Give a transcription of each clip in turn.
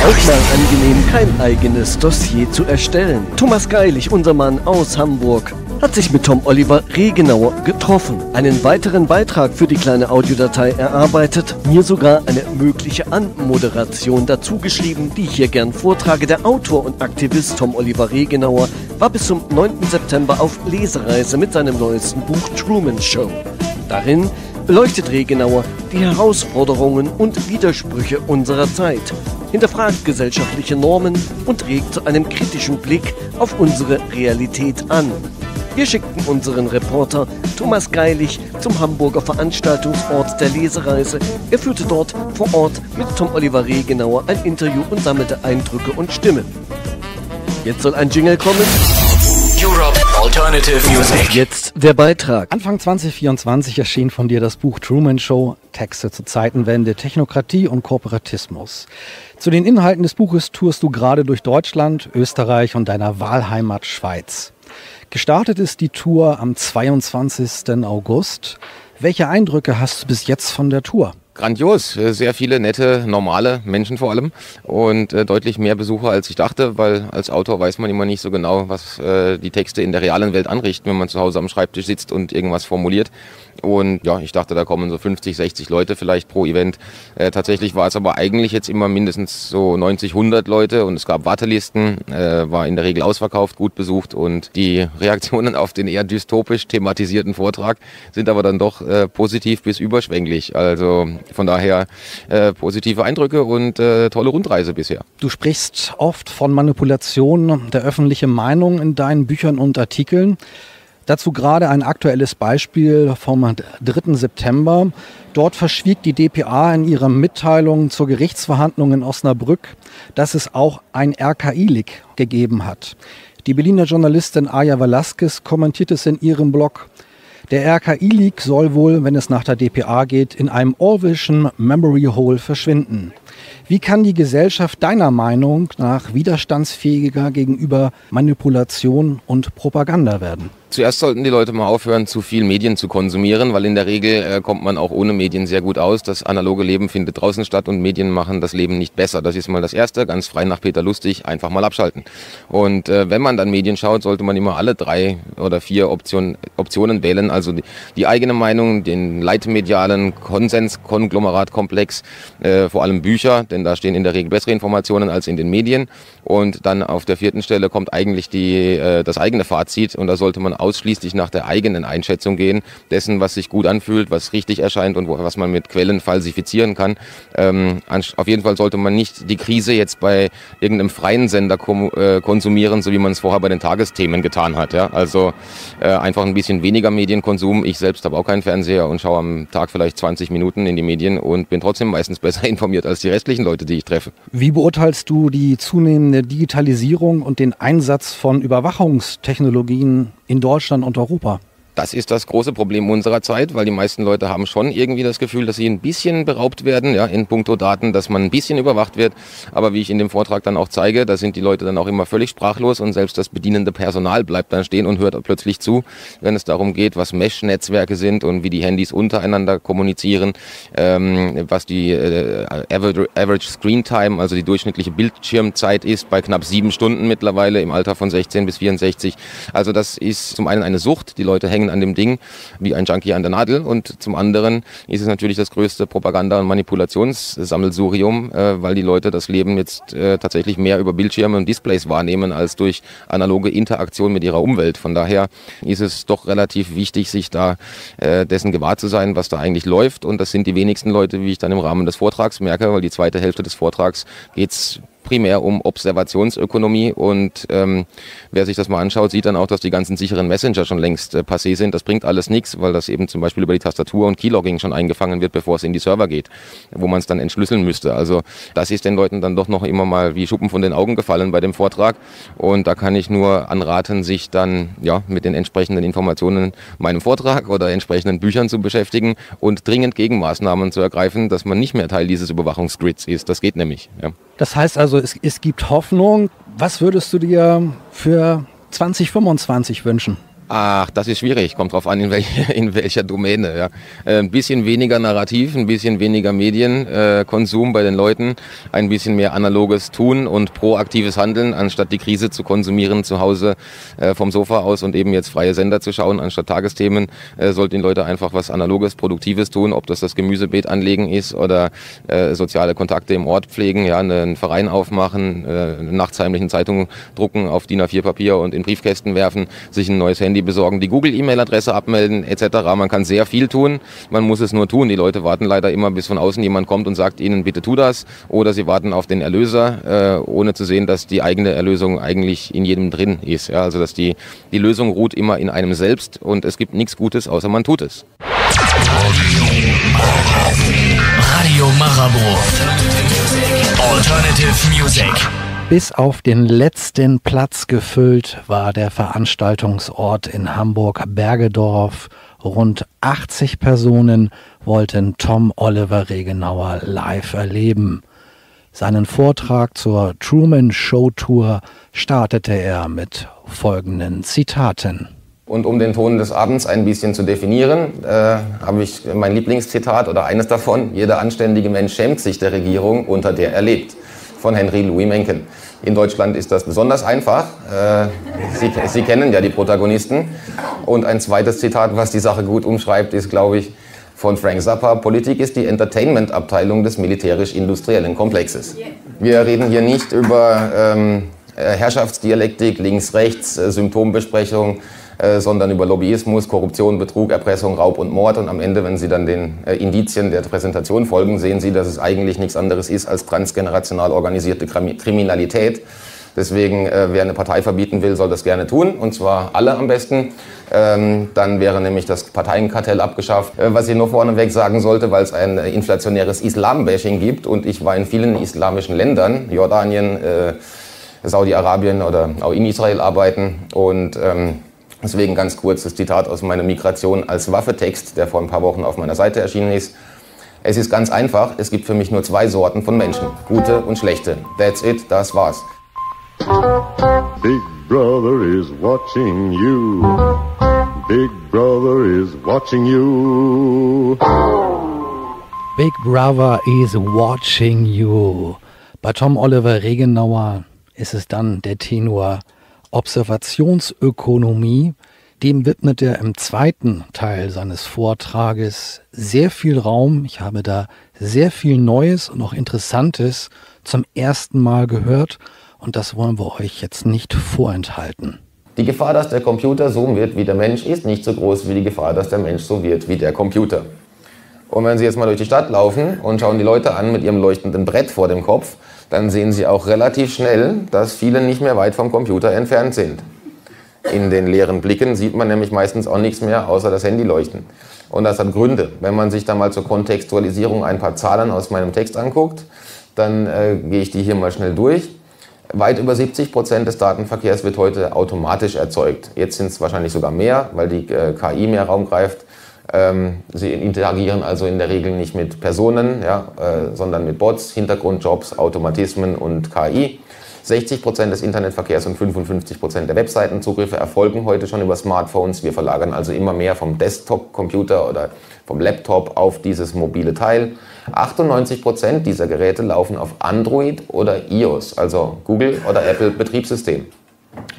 Auch mal angenehm, kein eigenes Dossier zu erstellen. Thomas Geilig, unser Mann aus Hamburg, hat sich mit Tom Oliver Regenauer getroffen, einen weiteren Beitrag für die kleine Audiodatei erarbeitet, mir sogar eine mögliche Anmoderation dazu geschrieben, die ich hier gern vortrage. Der Autor und Aktivist Tom Oliver Regenauer war bis zum 9. September auf Lesereise mit seinem neuesten Buch Truman Show. Darin beleuchtet Regenauer die Herausforderungen und Widersprüche unserer Zeit, hinterfragt gesellschaftliche Normen und regt zu einem kritischen Blick auf unsere Realität an. Wir schickten unseren Reporter Thomas Geilig zum Hamburger Veranstaltungsort der Lesereise. Er führte dort vor Ort mit Tom Oliver Regenauer ein Interview und sammelte Eindrücke und Stimmen. Jetzt soll ein Jingle kommen. Europe Alternative Music. Jetzt der Beitrag. Anfang 2024 erschien von dir das Buch Truman Show, Texte zur Zeitenwende, Technokratie und Kooperatismus. Zu den Inhalten des Buches tourst du gerade durch Deutschland, Österreich und deiner Wahlheimat Schweiz. Gestartet ist die Tour am 22. August. Welche Eindrücke hast du bis jetzt von der Tour? Grandios, äh, sehr viele nette, normale Menschen vor allem und äh, deutlich mehr Besucher als ich dachte, weil als Autor weiß man immer nicht so genau, was äh, die Texte in der realen Welt anrichten, wenn man zu Hause am Schreibtisch sitzt und irgendwas formuliert. Und ja, ich dachte, da kommen so 50, 60 Leute vielleicht pro Event. Äh, tatsächlich war es aber eigentlich jetzt immer mindestens so 90, 100 Leute und es gab Wartelisten, äh, war in der Regel ausverkauft, gut besucht und die Reaktionen auf den eher dystopisch thematisierten Vortrag sind aber dann doch äh, positiv bis überschwänglich. Also von daher äh, positive Eindrücke und äh, tolle Rundreise bisher. Du sprichst oft von Manipulation der öffentlichen Meinung in deinen Büchern und Artikeln. Dazu gerade ein aktuelles Beispiel vom 3. September. Dort verschwieg die DPA in ihrer Mitteilung zur Gerichtsverhandlung in Osnabrück, dass es auch ein RKI-Leak gegeben hat. Die Berliner Journalistin Aya Velasquez kommentiert es in ihrem Blog. Der RKI-Leak soll wohl, wenn es nach der DPA geht, in einem Orwellschen Memory Hole verschwinden. Wie kann die Gesellschaft deiner Meinung nach widerstandsfähiger gegenüber Manipulation und Propaganda werden? Zuerst sollten die Leute mal aufhören, zu viel Medien zu konsumieren, weil in der Regel äh, kommt man auch ohne Medien sehr gut aus. Das analoge Leben findet draußen statt und Medien machen das Leben nicht besser. Das ist mal das Erste, ganz frei nach Peter Lustig, einfach mal abschalten. Und äh, wenn man dann Medien schaut, sollte man immer alle drei oder vier Option, Optionen wählen. Also die, die, eigene Meinung, den leitmedialen Konsens, Konglomeratkkomplex, äh, vor allem Bücher, denn da stehen in der Regel bessere Informationen als in den Medien. Und dann auf der vierten Stelle kommt eigentlich die, äh, das eigene Fazit und da sollte man ausschließlich nach der eigenen Einschätzung gehen, dessen, was sich gut anfühlt, was richtig erscheint und was man mit Quellen falsifizieren kann. Ähm, auf jeden Fall sollte man nicht die Krise jetzt bei irgendeinem freien Sender äh, konsumieren, so wie man es vorher bei den Tagesthemen getan hat. Ja? Also äh, einfach ein bisschen weniger Medienkonsum. Ich selbst habe auch keinen Fernseher und schaue am Tag vielleicht 20 Minuten in die Medien und bin trotzdem meistens besser informiert als die restlichen Leute, die ich treffe. Wie beurteilst du die zunehmende Digitalisierung und den Einsatz von Überwachungstechnologien in Deutschland und Europa? Das ist das große Problem unserer Zeit, weil die meisten Leute haben schon irgendwie das Gefühl, dass sie ein bisschen beraubt werden, ja, in puncto Daten, dass man ein bisschen überwacht wird. Aber wie ich in dem Vortrag dann auch zeige, da sind die Leute dann auch immer völlig sprachlos und selbst das bedienende Personal bleibt dann stehen und hört plötzlich zu, wenn es darum geht, was Mesh-Netzwerke sind und wie die Handys untereinander kommunizieren, ähm, was die äh, Average Screen Time, also die durchschnittliche Bildschirmzeit ist, bei knapp sieben Stunden mittlerweile im Alter von 16 bis 64. Also das ist zum einen eine Sucht, die Leute hängen hängen an dem Ding wie ein Junkie an der Nadel. Und zum anderen ist es natürlich das größte Propaganda- und Manipulationssammelsurium, äh, weil die Leute das Leben jetzt äh, tatsächlich mehr über Bildschirme und Displays wahrnehmen als durch analoge Interaktion mit ihrer Umwelt. Von daher ist es doch relativ wichtig, sich da äh, dessen gewahr zu sein, was da eigentlich läuft. Und das sind die wenigsten Leute, wie ich dann im Rahmen des Vortrags merke, weil die zweite Hälfte des Vortrags geht's primär um Observationsökonomie und ähm, wer sich das mal anschaut, sieht dann auch, dass die ganzen sicheren Messenger schon längst äh, passé sind. Das bringt alles nichts, weil das eben zum Beispiel über die Tastatur und Keylogging schon eingefangen wird, bevor es in die Server geht, wo man es dann entschlüsseln müsste. Also das ist den Leuten dann doch noch immer mal wie Schuppen von den Augen gefallen bei dem Vortrag und da kann ich nur anraten, sich dann ja mit den entsprechenden Informationen meinem Vortrag oder entsprechenden Büchern zu beschäftigen und dringend Gegenmaßnahmen zu ergreifen, dass man nicht mehr Teil dieses Überwachungsgrids ist. Das geht nämlich. Ja. Das heißt also, es, es gibt Hoffnung. Was würdest du dir für 2025 wünschen? Ach, das ist schwierig. Kommt drauf an, in, welche, in welcher Domäne. Ja. Ein bisschen weniger Narrativ, ein bisschen weniger Medienkonsum äh, bei den Leuten, ein bisschen mehr analoges Tun und proaktives Handeln, anstatt die Krise zu konsumieren zu Hause äh, vom Sofa aus und eben jetzt freie Sender zu schauen, anstatt Tagesthemen, äh, sollten die Leute einfach was Analoges, Produktives tun, ob das das Gemüsebeet anlegen ist oder äh, soziale Kontakte im Ort pflegen, ja, einen Verein aufmachen, äh, nachts heimlichen Zeitungen drucken, auf DIN A4 Papier und in Briefkästen werfen, sich ein neues Handy Handy besorgen, die Google-E-Mail-Adresse abmelden etc. Man kann sehr viel tun, man muss es nur tun. Die Leute warten leider immer, bis von außen jemand kommt und sagt ihnen, bitte tu das. Oder sie warten auf den Erlöser, äh, ohne zu sehen, dass die eigene Erlösung eigentlich in jedem drin ist. Ja, also dass die, die Lösung ruht immer in einem selbst und es gibt nichts Gutes, außer man tut es. Radio Marabou. Alternative Music. Bis auf den letzten Platz gefüllt war der Veranstaltungsort in Hamburg Bergedorf. Rund 80 Personen wollten Tom Oliver Regenauer live erleben. Seinen Vortrag zur Truman Show Tour startete er mit folgenden Zitaten. Und um den Ton des Abends ein bisschen zu definieren, äh, habe ich mein Lieblingszitat oder eines davon. Jeder anständige Mensch schämt sich der Regierung, unter der er lebt von Henry Louis Mencken. In Deutschland ist das besonders einfach. Äh, Sie, Sie, kennen ja die Protagonisten. Und ein zweites Zitat, was die Sache gut umschreibt, ist, glaube ich, von Frank Zappa. Politik ist die Entertainment-Abteilung des militärisch-industriellen Komplexes. Wir reden hier nicht über ähm, Herrschaftsdialektik, links-rechts, äh, Symptombesprechung, äh, sondern über Lobbyismus, Korruption, Betrug, Erpressung, Raub und Mord. Und am Ende, wenn Sie dann den äh, Indizien der Präsentation folgen, sehen Sie, dass es eigentlich nichts anderes ist als transgenerational organisierte Kriminalität. Deswegen, äh, wer eine Partei verbieten will, soll das gerne tun, und zwar alle am besten. Ähm, dann wäre nämlich das Parteienkartell abgeschafft. Äh, was ich nur vorneweg sagen sollte, weil es ein inflationäres Islam-Bashing gibt und ich war in vielen islamischen Ländern, Jordanien, äh, Saudi-Arabien oder auch in Israel arbeiten und ähm, Deswegen ganz kurz das Zitat aus meiner Migration als Waffetext, der vor ein paar Wochen auf meiner Seite erschienen ist. Es ist ganz einfach, es gibt für mich nur zwei Sorten von Menschen, gute und schlechte. That's it, das war's. Big Brother is watching you. Big Brother is watching you. Big Brother is watching you. Bei Tom Oliver Regenauer ist es dann der Tenor Observationsökonomie, dem widmet er im zweiten Teil seines Vortrages sehr viel Raum. Ich habe da sehr viel Neues und auch Interessantes zum ersten Mal gehört und das wollen wir euch jetzt nicht vorenthalten. Die Gefahr, dass der Computer so wird wie der Mensch, ist nicht so groß wie die Gefahr, dass der Mensch so wird wie der Computer. Und wenn Sie jetzt mal durch die Stadt laufen und schauen die Leute an mit ihrem leuchtenden Brett vor dem Kopf, dann sehen Sie auch relativ schnell, dass viele nicht mehr weit vom Computer entfernt sind. In den leeren Blicken sieht man nämlich meistens auch nichts mehr, außer das Handy leuchten. Und das hat Gründe. Wenn man sich da mal zur Kontextualisierung ein paar Zahlen aus meinem Text anguckt, dann äh, gehe ich die hier mal schnell durch. Weit über 70 Prozent des Datenverkehrs wird heute automatisch erzeugt. Jetzt sind es wahrscheinlich sogar mehr, weil die äh, KI mehr Raum greift. Ähm, sie interagieren also in der Regel nicht mit Personen, ja, äh, sondern mit Bots, Hintergrundjobs, Automatismen und KI. 60 Prozent des Internetverkehrs und 55 Prozent der Webseitenzugriffe erfolgen heute schon über Smartphones. Wir verlagern also immer mehr vom Desktop-Computer oder vom Laptop auf dieses mobile Teil. 98 Prozent dieser Geräte laufen auf Android oder iOS, also Google oder Apple Betriebssystem.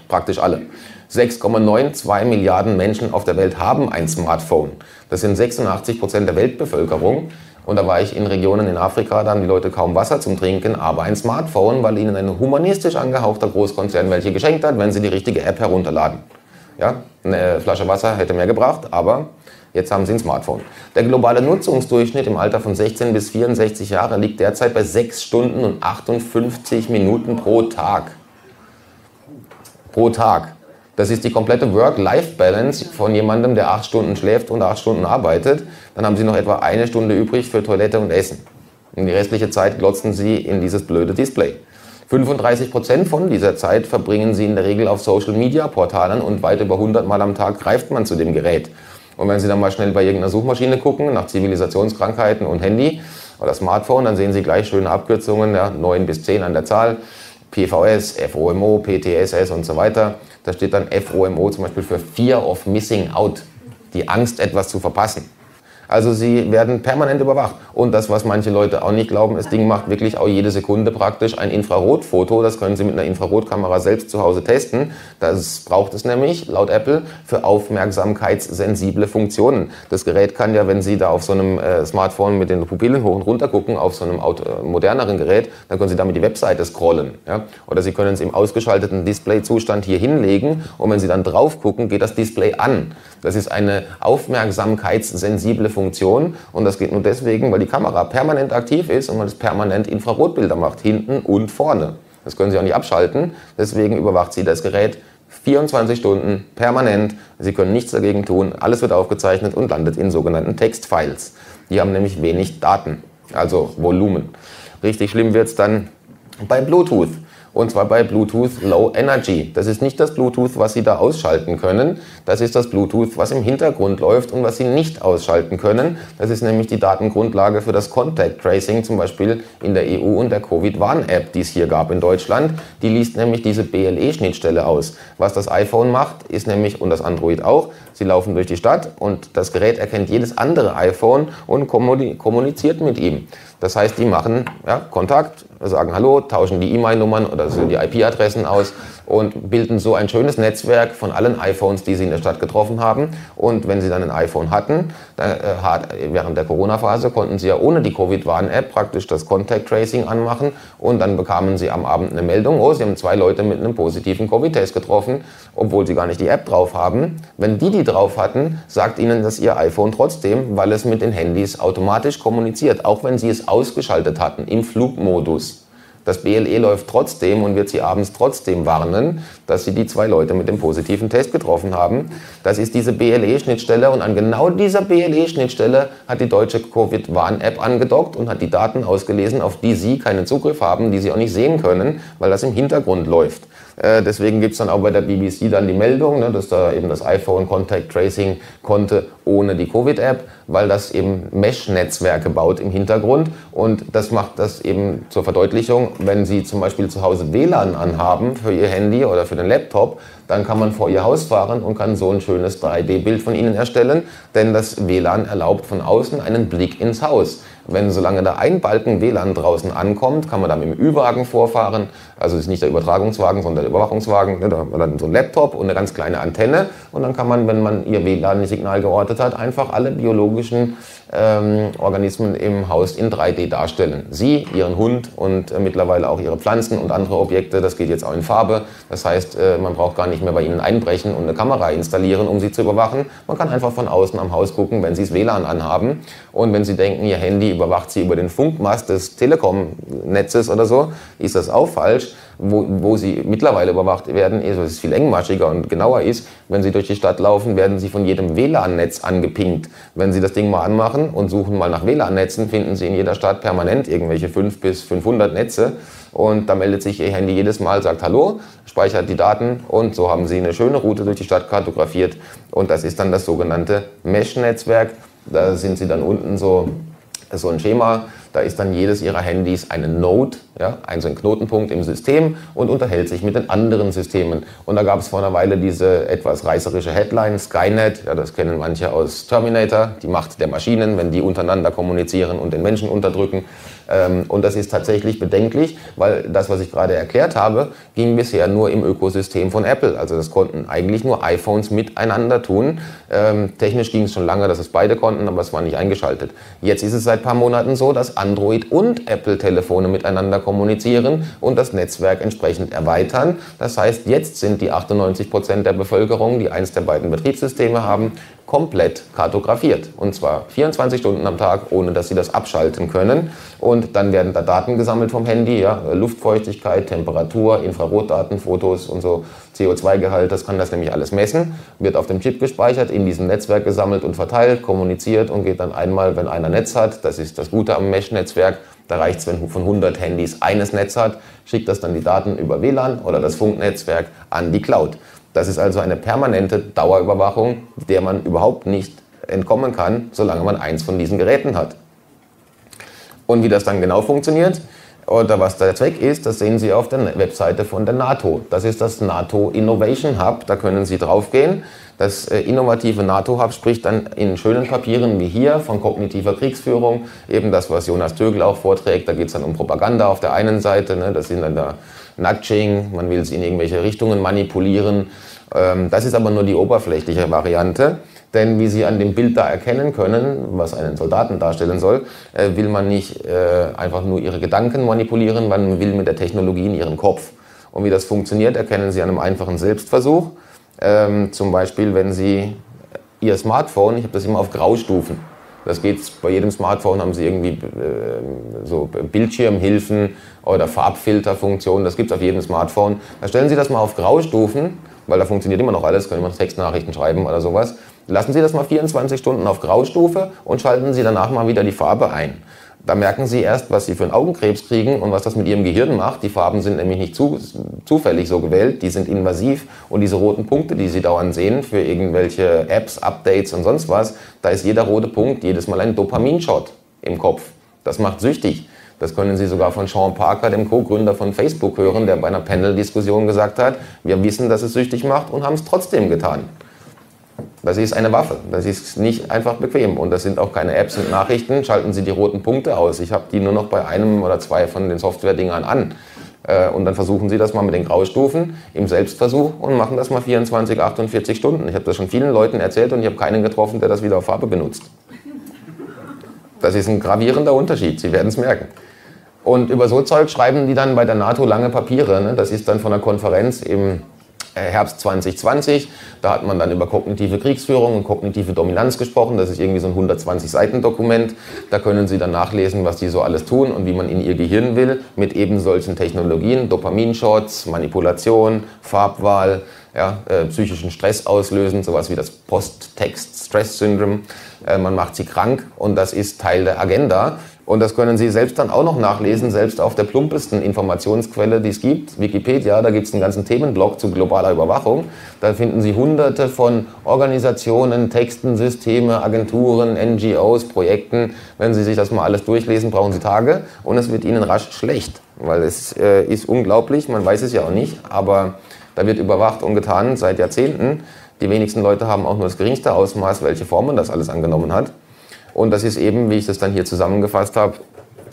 Praktisch alle. 6,92 Milliarden Menschen auf der Welt haben ein Smartphone. Das sind 86 Prozent der Weltbevölkerung. Und da war ich in Regionen in Afrika, da haben die Leute kaum Wasser zum Trinken, aber ein Smartphone, weil ihnen ein humanistisch angehauchter Großkonzern welche geschenkt hat, wenn sie die richtige App herunterladen. Ja, eine Flasche Wasser hätte mehr gebracht, aber jetzt haben sie ein Smartphone. Der globale Nutzungsdurchschnitt im Alter von 16 bis 64 Jahren liegt derzeit bei 6 Stunden und 58 Minuten pro Tag. Pro Tag. Das ist die komplette Work-Life-Balance von jemandem, der acht Stunden schläft und acht Stunden arbeitet. Dann haben Sie noch etwa eine Stunde übrig für Toilette und Essen. Und die restliche Zeit glotzen Sie in dieses blöde Display. 35 Prozent von dieser Zeit verbringen Sie in der Regel auf Social-Media-Portalen und weit über 100 Mal am Tag greift man zu dem Gerät. Und wenn Sie dann mal schnell bei irgendeiner Suchmaschine gucken, nach Zivilisationskrankheiten und Handy oder Smartphone, dann sehen Sie gleich schöne Abkürzungen, ja, 9 bis 10 an der Zahl PVS, FOMO, PTSS und so weiter. Da steht dann FOMO zum Beispiel für Fear of Missing Out, die Angst, etwas zu verpassen. Also sie werden permanent überwacht. Und das, was manche Leute auch nicht glauben, das Ding macht wirklich auch jede Sekunde praktisch ein Infrarotfoto. Das können Sie mit einer Infrarotkamera selbst zu Hause testen. Das braucht es nämlich, laut Apple, für aufmerksamkeitssensible Funktionen. Das Gerät kann ja, wenn Sie da auf so einem äh, Smartphone mit den Pupillen hoch und runter gucken, auf so einem äh, moderneren Gerät, dann können Sie damit die Webseite scrollen. Ja? Oder Sie können es im ausgeschalteten Displayzustand hier hinlegen und wenn Sie dann drauf gucken, geht das Display an. Das ist eine aufmerksamkeitssensible Funktion. Funktion und das geht nur deswegen, weil die Kamera permanent aktiv ist und man es permanent Infrarotbilder macht, hinten und vorne. Das können Sie auch nicht abschalten, deswegen überwacht sie das Gerät 24 Stunden permanent. Sie können nichts dagegen tun, alles wird aufgezeichnet und landet in sogenannten Textfiles. Die haben nämlich wenig Daten, also Volumen. Richtig schlimm wird es dann bei Bluetooth und zwar bei Bluetooth Low Energy. Das ist nicht das Bluetooth, was Sie da ausschalten können. Das ist das Bluetooth, was im Hintergrund läuft und was Sie nicht ausschalten können. Das ist nämlich die Datengrundlage für das Contact Tracing, zum Beispiel in der EU und der Covid-Warn-App, die es hier gab in Deutschland. Die liest nämlich diese BLE-Schnittstelle aus. Was das iPhone macht, ist nämlich, und das Android auch, Sie laufen durch die Stadt und das Gerät erkennt jedes andere iPhone und kommuniziert mit ihm. Das heißt, die machen ja, Kontakt, sagen Hallo, tauschen die E-Mail-Nummern oder so die IP-Adressen aus und bilden so ein schönes Netzwerk von allen iPhones, die sie in der Stadt getroffen haben. Und wenn sie dann ein iPhone hatten, äh, während der Corona-Phase konnten sie ja ohne die Covid-Warn-App praktisch das Contact Tracing anmachen und dann bekamen sie am Abend eine Meldung, oh, sie haben zwei Leute mit einem positiven Covid-Test getroffen, obwohl sie gar nicht die App drauf haben. Wenn die die drauf hatten, sagt ihnen das ihr iPhone trotzdem, weil es mit den Handys automatisch kommuniziert, auch wenn sie es ausgeschaltet hatten im Flugmodus. Das BLE läuft trotzdem und wird Sie abends trotzdem warnen, dass Sie die zwei Leute mit dem positiven Test getroffen haben. Das ist diese BLE-Schnittstelle und an genau dieser BLE-Schnittstelle hat die deutsche Covid-Warn-App angedockt und hat die Daten ausgelesen, auf die Sie keinen Zugriff haben, die Sie auch nicht sehen können, weil das im Hintergrund läuft. Äh, deswegen gibt es dann auch bei der BBC dann die Meldung, ne, dass da eben das iPhone Contact Tracing konnte ohne die Covid-App, weil das eben Mesh-Netzwerke baut im Hintergrund. Und das macht das eben zur Verdeutlichung, wenn Sie zum Beispiel zu Hause WLAN anhaben für Ihr Handy oder für den Laptop, dann kann man vor Ihr Haus fahren und kann so ein schönes 3D-Bild von Ihnen erstellen, denn das WLAN erlaubt von außen einen Blick ins Haus. Wenn solange da ein Balken WLAN draußen ankommt, kann man da mit dem Ü-Wagen vorfahren. Also ist nicht der Übertragungswagen, sondern der Überwachungswagen. Da hat man dann so ein Laptop und eine ganz kleine Antenne. Und dann kann man, wenn man ihr WLAN-Signal geortet hat, einfach alle biologischen ähm, Organismen im Haus in 3D darstellen. Sie, Ihren Hund und äh, mittlerweile auch Ihre Pflanzen und andere Objekte, das geht jetzt auch in Farbe. Das heißt, äh, man braucht gar nicht mehr bei Ihnen einbrechen und eine Kamera installieren, um Sie zu überwachen. Man kann einfach von außen am Haus gucken, wenn Sie das WLAN anhaben. Und wenn Sie denken, Ihr Handy überwacht Sie über den Funkmast des Telekom-Netzes oder so, ist das auch falsch wo, wo sie mittlerweile überwacht werden, ist, was viel engmaschiger und genauer ist, wenn sie durch die Stadt laufen, werden sie von jedem WLAN-Netz angepinkt. Wenn sie das Ding mal anmachen und suchen mal nach WLAN-Netzen, finden sie in jeder Stadt permanent irgendwelche 5 bis 500 Netze und da meldet sich ihr Handy jedes Mal, sagt Hallo, speichert die Daten und so haben sie eine schöne Route durch die Stadt kartografiert und das ist dann das sogenannte Mesh-Netzwerk. Da sind sie dann unten so, so ein Schema, da ist dann jedes ihrer Handys eine Node, ja, ein, so ein Knotenpunkt im System und unterhält sich mit den anderen Systemen. Und da gab es vor einer Weile diese etwas reißerische Headline, Skynet, ja, das kennen manche aus Terminator, die Macht der Maschinen, wenn die untereinander kommunizieren und den Menschen unterdrücken. Ähm, und das ist tatsächlich bedenklich, weil das, was ich gerade erklärt habe, ging bisher nur im Ökosystem von Apple. Also das konnten eigentlich nur iPhones miteinander tun. Ähm, technisch ging es schon lange, dass es beide konnten, aber es war nicht eingeschaltet. Jetzt ist es seit ein paar Monaten so, dass Android und Apple-Telefone miteinander kommunizieren und das Netzwerk entsprechend erweitern. Das heißt, jetzt sind die 98 Prozent der Bevölkerung, die eins der beiden Betriebssysteme haben, komplett kartografiert. Und zwar 24 Stunden am Tag, ohne dass sie das abschalten können. Und dann werden da Daten gesammelt vom Handy, ja, Luftfeuchtigkeit, Temperatur, Infrarotdaten, Fotos und so, CO2-Gehalt, das kann das nämlich alles messen, wird auf dem Chip gespeichert, in diesem Netzwerk gesammelt und verteilt, kommuniziert und geht dann einmal, wenn einer Netz hat, das ist das Gute am Mesh-Netzwerk, da reicht es, wenn von 100 Handys eines Netz hat, schickt das dann die Daten über WLAN oder das Funknetzwerk an die Cloud. Das ist also eine permanente Dauerüberwachung, der man überhaupt nicht entkommen kann, solange man eins von diesen Geräten hat. Und wie das dann genau funktioniert, Oder was der Zweck ist, das sehen Sie auf der Webseite von der NATO. Das ist das NATO Innovation Hub. Da können Sie draufgehen. Das äh, innovative NATO-Hub spricht dann in schönen Papieren wie hier von kognitiver Kriegsführung, eben das, was Jonas Tögel auch vorträgt. Da geht es dann um Propaganda auf der einen Seite, ne? das sind dann der Nudging, man will es in irgendwelche Richtungen manipulieren. Ähm, das ist aber nur die oberflächliche Variante. Denn wie Sie an dem Bild da erkennen können, was einen Soldaten darstellen soll, äh, will man nicht äh, einfach nur Ihre Gedanken manipulieren, man will mit der Technologie in Ihren Kopf. Und wie das funktioniert, erkennen Sie an einem einfachen Selbstversuch. Ähm, zum Beispiel, wenn Sie Ihr Smartphone, ich habe das immer auf Graustufen, das geht bei jedem Smartphone, haben Sie irgendwie äh, so Bildschirmhilfen oder Farbfilterfunktionen, das gibt es auf jedem Smartphone. Da stellen Sie das mal auf Graustufen, weil da funktioniert immer noch alles, können wir Textnachrichten schreiben oder sowas. Lassen Sie das mal 24 Stunden auf Graustufe und schalten Sie danach mal wieder die Farbe ein. Da merken Sie erst, was Sie für einen Augenkrebs kriegen und was das mit Ihrem Gehirn macht. Die Farben sind nämlich nicht zu, zufällig so gewählt, die sind invasiv und diese roten Punkte, die Sie dauernd sehen für irgendwelche Apps, Updates und sonst was, da ist jeder rote Punkt jedes Mal ein Dopaminshot im Kopf. Das macht süchtig. Das können Sie sogar von Sean Parker, dem Co-Gründer von Facebook, hören, der bei einer Panel-Diskussion gesagt hat, wir wissen, dass es süchtig macht und haben es trotzdem getan. Das ist eine Waffe. Das ist nicht einfach bequem. Und das sind auch keine Apps und Nachrichten. Schalten Sie die roten Punkte aus. Ich habe die nur noch bei einem oder zwei von den Software-Dingern an. Äh, und dann versuchen Sie das mal mit den Graustufen im Selbstversuch und machen das mal 24, 48 Stunden. Ich habe das schon vielen Leuten erzählt und ich habe keinen getroffen, der das wieder auf Farbe benutzt. Das ist ein gravierender Unterschied. Sie werden es merken. Und über so Zeug schreiben die dann bei der NATO lange Papiere. Ne? Das ist dann von der Konferenz im Herbst 2020. Da hat man dann über kognitive Kriegsführung und kognitive Dominanz gesprochen. Das ist irgendwie so ein 120 Seiten Dokument. Da können Sie dann nachlesen, was die so alles tun und wie man in Ihr Gehirn will mit eben solchen Technologien, Dopaminshots, Manipulation, Farbwahl, ja, äh, psychischen Stress auslösen, sowas wie das Post-Text-Stress-Syndrom. Äh, man macht sie krank und das ist Teil der Agenda. Und das können Sie selbst dann auch noch nachlesen, selbst auf der plumpesten Informationsquelle, die es gibt, Wikipedia. Da gibt es einen ganzen Themenblock zu globaler Überwachung. Da finden Sie hunderte von Organisationen, Texten, Systeme, Agenturen, NGOs, Projekten. Wenn Sie sich das mal alles durchlesen, brauchen Sie Tage und es wird Ihnen rasch schlecht, weil es äh, ist unglaublich, man weiß es ja auch nicht, aber da wird überwacht und getan seit Jahrzehnten. Die wenigsten Leute haben auch nur das geringste Ausmaß, welche Formen das alles angenommen hat. Und das ist eben, wie ich das dann hier zusammengefasst habe,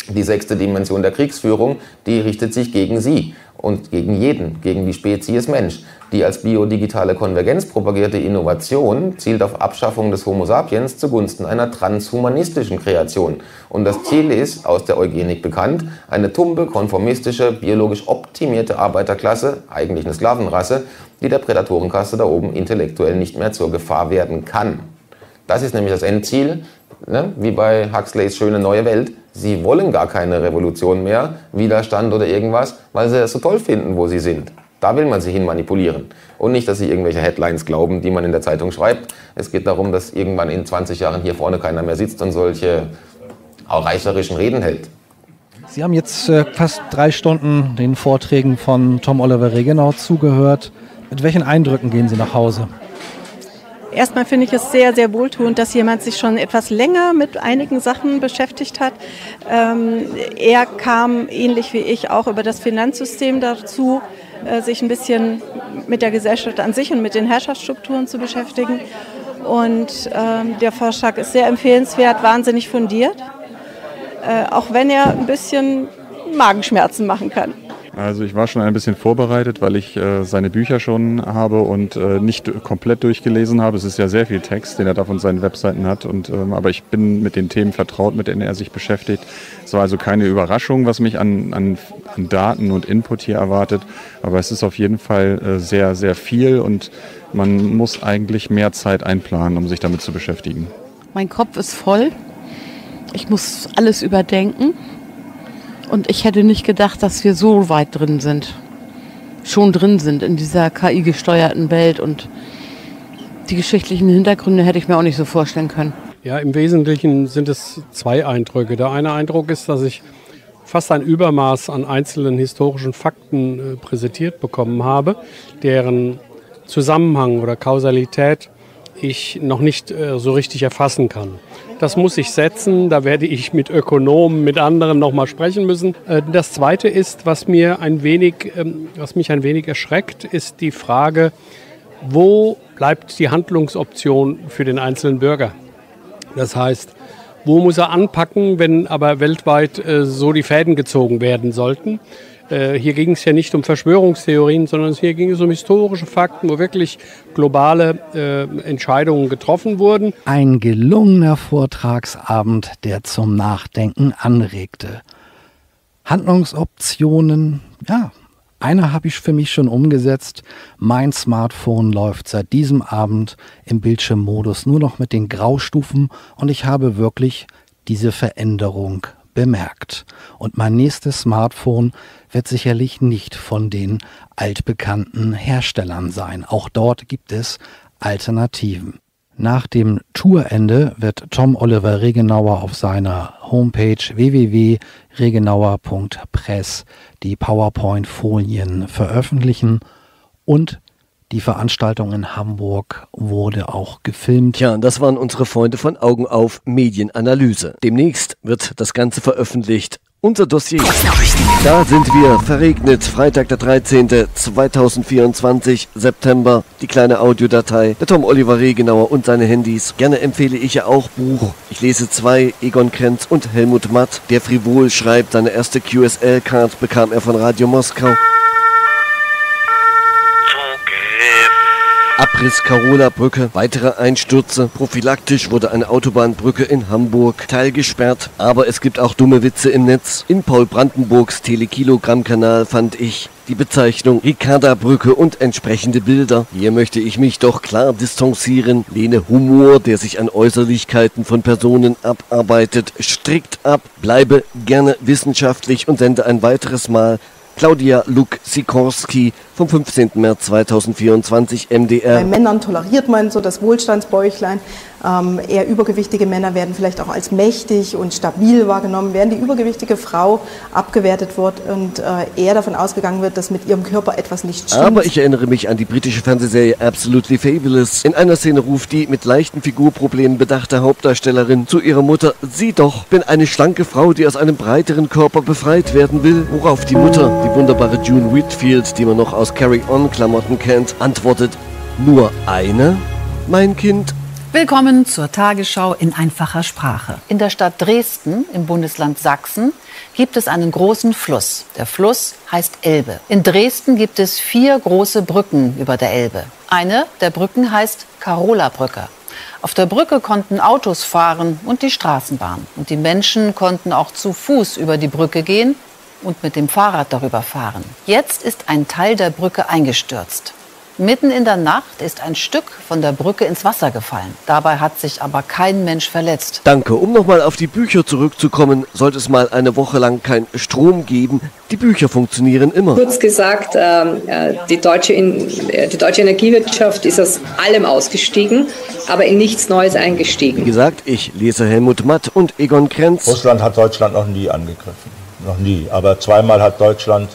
die sechste Dimension der Kriegsführung, die richtet sich gegen Sie und gegen jeden, gegen die Spezies Mensch. Die als biodigitale Konvergenz propagierte Innovation zielt auf Abschaffung des Homo sapiens zugunsten einer transhumanistischen Kreation. Und das Ziel ist, aus der Eugenik bekannt, eine tumbe, konformistische, biologisch optimierte Arbeiterklasse, eigentlich eine Sklavenrasse, die der Prädatorenkasse da oben intellektuell nicht mehr zur Gefahr werden kann. Das ist nämlich das Endziel, ne? wie bei Huxleys Schöne neue Welt. Sie wollen gar keine Revolution mehr, Widerstand oder irgendwas, weil sie es so toll finden, wo sie sind. Da will man sie hin manipulieren. Und nicht, dass sie irgendwelche Headlines glauben, die man in der Zeitung schreibt. Es geht darum, dass irgendwann in 20 Jahren hier vorne keiner mehr sitzt und solche auch reicherischen Reden hält. Sie haben jetzt äh, fast drei Stunden den Vorträgen von Tom Oliver Regenau zugehört. Mit welchen Eindrücken gehen Sie nach Hause? Erstmal finde ich es sehr, sehr wohltuend, dass jemand sich schon etwas länger mit einigen Sachen beschäftigt hat. Ähm, er kam ähnlich wie ich auch über das Finanzsystem dazu, äh, sich ein bisschen mit der Gesellschaft an sich und mit den Herrschaftsstrukturen zu beschäftigen. Und ähm, der Vorschlag ist sehr empfehlenswert, wahnsinnig fundiert, äh, auch wenn er ein bisschen Magenschmerzen machen kann. Also ich war schon ein bisschen vorbereitet, weil ich äh, seine Bücher schon habe und äh, nicht komplett durchgelesen habe. Es ist ja sehr viel Text, den er da von seinen Webseiten hat. Und, ähm, aber ich bin mit den Themen vertraut, mit denen er sich beschäftigt. Es war also keine Überraschung, was mich an, an, an Daten und Input hier erwartet. Aber es ist auf jeden Fall äh, sehr, sehr viel und man muss eigentlich mehr Zeit einplanen, um sich damit zu beschäftigen. Mein Kopf ist voll. Ich muss alles überdenken. Und ich hätte nicht gedacht, dass wir so weit drin sind. Schon drin sind in dieser KI-gesteuerten Welt. Und die geschichtlichen Hintergründe hätte ich mir auch nicht so vorstellen können. Ja, im Wesentlichen sind es zwei Eindrücke. Der eine Eindruck ist, dass ich fast ein Übermaß an einzelnen historischen Fakten äh, präsentiert bekommen habe, deren Zusammenhang oder Kausalität ich noch nicht äh, so richtig erfassen kann. Das muss ich setzen. Da werde ich mit Ökonomen, mit anderen nochmal sprechen müssen. Äh, das Zweite ist, was, mir ein wenig, ähm, was mich ein wenig erschreckt, ist die Frage, wo bleibt die Handlungsoption für den einzelnen Bürger? Das heißt, wo muss er anpacken, wenn aber weltweit äh, so die Fäden gezogen werden sollten? Äh, hier ging es ja nicht um Verschwörungstheorien, sondern hier ging es um historische Fakten, wo wirklich globale äh, Entscheidungen getroffen wurden. Ein gelungener Vortragsabend, der zum Nachdenken anregte. Handlungsoptionen, ja, eine habe ich für mich schon umgesetzt. Mein Smartphone läuft seit diesem Abend im Bildschirmmodus nur noch mit den Graustufen und ich habe wirklich diese Veränderung bemerkt. Und mein nächstes Smartphone wird sicherlich nicht von den altbekannten Herstellern sein. Auch dort gibt es Alternativen. Nach dem Tourende wird Tom Oliver Regenauer auf seiner Homepage www.regenauer.press die PowerPoint-Folien veröffentlichen und die Veranstaltung in Hamburg wurde auch gefilmt. Ja, das waren unsere Freunde von Augen auf Medienanalyse. Demnächst wird das Ganze veröffentlicht unser Dossier. Da sind wir, verregnet, Freitag der 13. 2024, September, die kleine Audiodatei, der Tom Oliver Regenauer und seine Handys. Gerne empfehle ich ja auch Buch. Ich lese zwei, Egon Krenz und Helmut Matt. Der Frivol schreibt, seine erste QSL-Card bekam er von Radio Moskau. Abriss Carola-Brücke, weitere Einstürze. Prophylaktisch wurde eine Autobahnbrücke in Hamburg teilgesperrt. Aber es gibt auch dumme Witze im Netz. In Paul Brandenburgs Telekilogramm-Kanal fand ich die Bezeichnung Ricarda-Brücke und entsprechende Bilder. Hier möchte ich mich doch klar distanzieren, lehne Humor, der sich an Äußerlichkeiten von Personen abarbeitet, strikt ab, bleibe gerne wissenschaftlich und sende ein weiteres Mal Claudia Luk-Sikorski vom 15. März 2024 MDR. Bei Männern toleriert man so das Wohlstandsbäuchlein. Ähm, eher übergewichtige Männer werden vielleicht auch als mächtig und stabil wahrgenommen, während die übergewichtige Frau abgewertet wird und äh, eher davon ausgegangen wird, dass mit ihrem Körper etwas nicht stimmt. Aber ich erinnere mich an die britische Fernsehserie Absolutely Fabulous. In einer Szene ruft die mit leichten Figurproblemen bedachte Hauptdarstellerin zu ihrer Mutter, sieh doch, bin eine schlanke Frau, die aus einem breiteren Körper befreit werden will. Worauf die Mutter, die wunderbare June Whitfield, die man noch aus Carry-On-Klamotten kennt, antwortet, nur eine, mein Kind? Willkommen zur Tagesschau in einfacher Sprache. In der Stadt Dresden im Bundesland Sachsen gibt es einen großen Fluss. Der Fluss heißt Elbe. In Dresden gibt es vier große Brücken über der Elbe. Eine der Brücken heißt Carola-Brücke. Auf der Brücke konnten Autos fahren und die Straßenbahn. Und die Menschen konnten auch zu Fuß über die Brücke gehen und mit dem Fahrrad darüber fahren. Jetzt ist ein Teil der Brücke eingestürzt. Mitten in der Nacht ist ein Stück von der Brücke ins Wasser gefallen. Dabei hat sich aber kein Mensch verletzt. Danke. Um nochmal auf die Bücher zurückzukommen, sollte es mal eine Woche lang kein Strom geben. Die Bücher funktionieren immer. Kurz gesagt, ähm, äh, die, deutsche in, äh, die deutsche Energiewirtschaft ist aus allem ausgestiegen, aber in nichts Neues eingestiegen. Wie gesagt, ich lese Helmut Matt und Egon Krenz. Russland hat Deutschland noch nie angegriffen. Noch nie. Aber zweimal hat Deutschland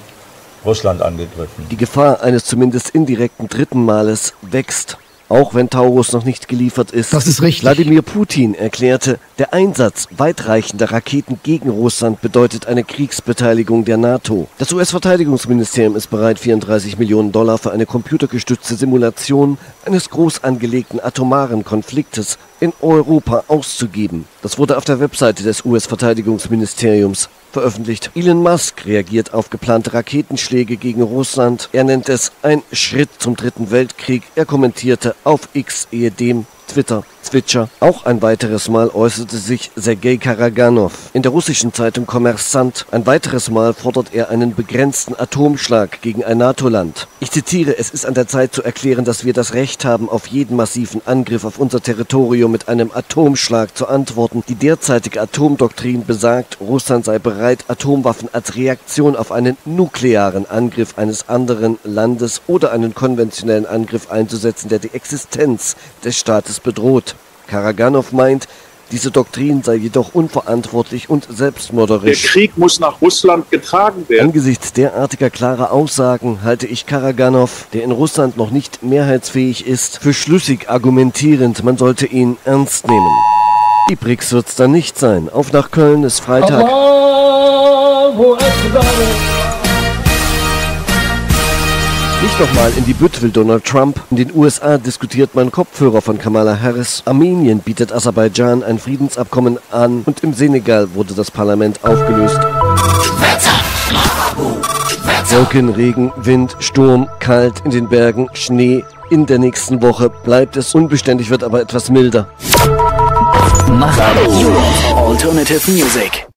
Russland angegriffen. Die Gefahr eines zumindest indirekten dritten Males wächst. Auch wenn Taurus noch nicht geliefert ist. Das ist richtig. Wladimir Putin erklärte, der Einsatz weitreichender Raketen gegen Russland bedeutet eine Kriegsbeteiligung der NATO. Das US-Verteidigungsministerium ist bereit, 34 Millionen Dollar für eine computergestützte Simulation eines groß angelegten atomaren Konfliktes in Europa auszugeben. Das wurde auf der Webseite des US-Verteidigungsministeriums veröffentlicht. Elon Musk reagiert auf geplante Raketenschläge gegen Russland. Er nennt es ein Schritt zum Dritten Weltkrieg. Er kommentierte auf X ehedem Twitter, Twitcher. Auch ein weiteres Mal äußerte sich Sergei Karaganov. In der russischen Zeitung Kommersant. Ein weiteres Mal fordert er einen begrenzten Atomschlag gegen ein NATO-Land. Ich zitiere, es ist an der Zeit zu erklären, dass wir das Recht haben, auf jeden massiven Angriff auf unser Territorium mit einem Atomschlag zu antworten. Die derzeitige Atomdoktrin besagt, Russland sei bereit, Atomwaffen als Reaktion auf einen nuklearen Angriff eines anderen Landes oder einen konventionellen Angriff einzusetzen, der die Existenz des Staates bedroht. Karaganov meint, diese Doktrin sei jedoch unverantwortlich und selbstmörderisch. Der Krieg muss nach Russland getragen werden. Angesichts derartiger klarer Aussagen halte ich Karaganov, der in Russland noch nicht mehrheitsfähig ist, für schlüssig argumentierend. Man sollte ihn ernst nehmen. Die BRICS wird's dann nicht sein. Auf nach Köln ist Freitag. Nicht nochmal in die Bütt will Donald Trump. In den USA diskutiert man Kopfhörer von Kamala Harris. Armenien bietet Aserbaidschan ein Friedensabkommen an. Und im Senegal wurde das Parlament aufgelöst. Wolken, Regen, Wind, Sturm, kalt in den Bergen, Schnee. In der nächsten Woche bleibt es unbeständig, wird aber etwas milder. Marabou. Alternative Music.